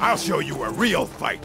I'll show you a real fight.